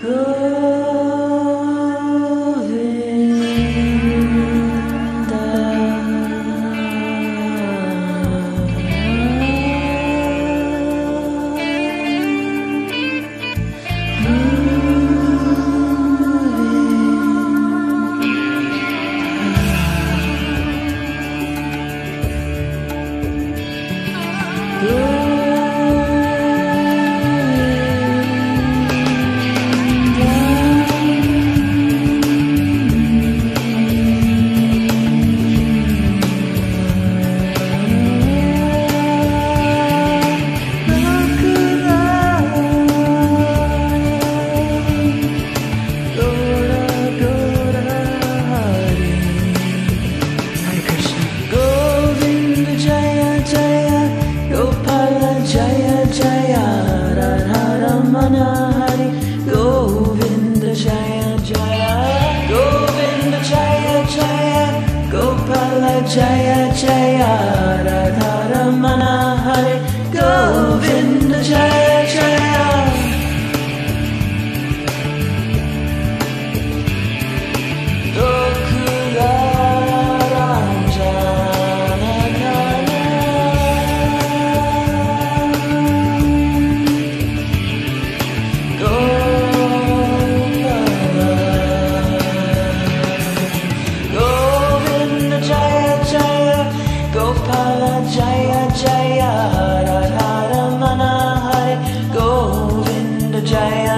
Hare Jai Jaya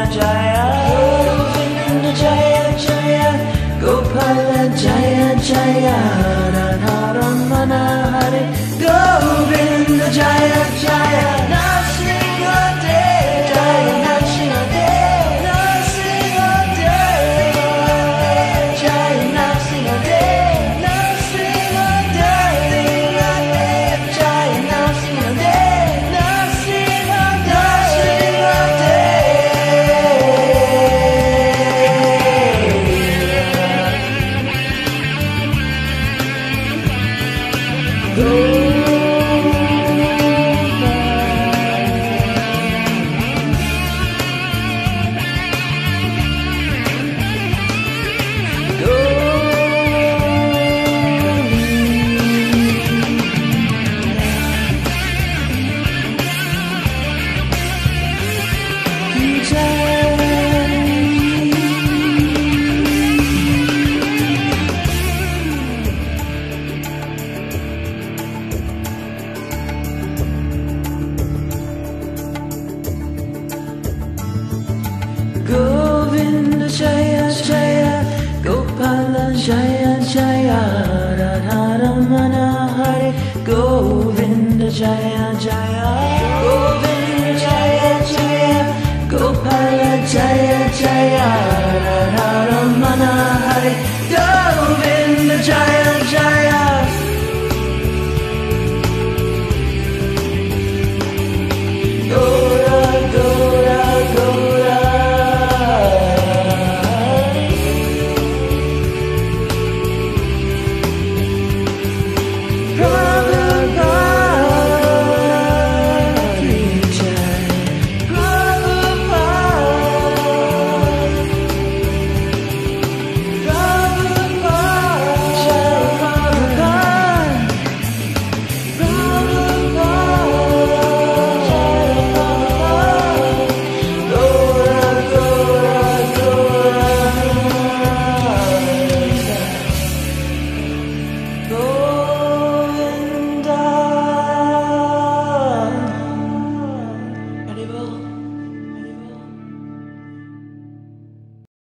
Jaya Govinda Jaya Jaya Gopala Jaya Jaya Radharamana Hare Govinda Jaya Jaya Narasimha Dev Govinda Jaya Radharamana Hare Govinda Jaya Jaya Govinda Jaya Jaya Gopala Jaya Jaya Radharamana Hare Govinda Jaya